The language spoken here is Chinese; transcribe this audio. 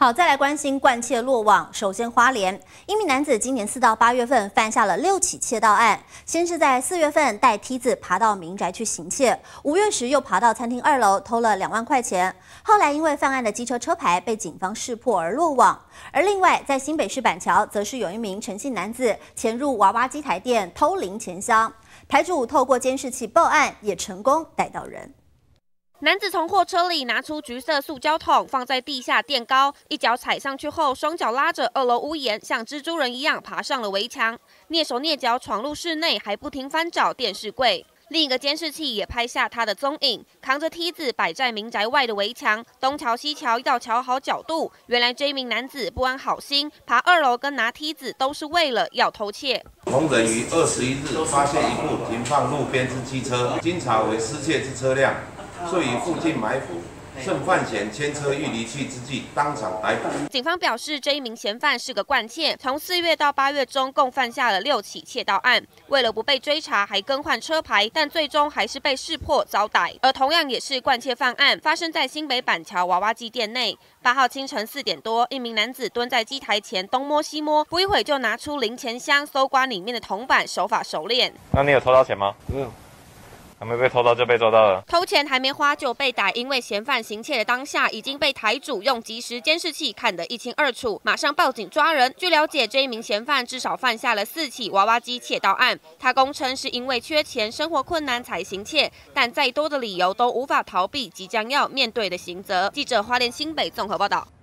好，再来关心惯窃落网。首先，花莲一名男子今年四到八月份犯下了六起窃盗案。先是在四月份带梯子爬到民宅去行窃，五月时又爬到餐厅二楼偷了两万块钱。后来因为犯案的机车车牌被警方识破而落网。而另外在新北市板桥，则是有一名陈姓男子潜入娃娃机台店偷零钱箱，台主透过监视器报案，也成功逮到人。男子从货车里拿出橘色塑胶桶，放在地下垫高，一脚踩上去后，双脚拉着二楼屋檐，像蜘蛛人一样爬上了围墙，蹑手蹑脚闯入室内，还不停翻找电视柜。另一个监视器也拍下他的踪影，扛着梯子摆在民宅外的围墙，东瞧西瞧，要瞧好角度。原来这名男子不安好心，爬二楼跟拿梯子都是为了要偷窃。同仁于二十一日发现一部停放路边之机车，经查为失窃之车辆。遂于附近埋伏，趁犯嫌牵车欲离去之际，当场逮捕。警方表示，这一名嫌犯是个惯窃，从四月到八月中共犯下了六起窃盗案。为了不被追查，还更换车牌，但最终还是被识破遭逮。而同样也是惯窃犯案，发生在新北板桥娃娃机店内。八号清晨四点多，一名男子蹲在机台前东摸西摸，不一会就拿出零钱箱搜刮里面的铜板，手法熟练。那你有偷到钱吗？没有。还没被偷到就被抓到了，偷钱还没花就被逮，因为嫌犯行窃的当下已经被台主用即时监视器看得一清二楚，马上报警抓人。据了解，这一名嫌犯至少犯下了四起娃娃机窃盗案，他供称是因为缺钱、生活困难才行窃，但再多的理由都无法逃避即将要面对的刑责。记者花莲新北综合报道。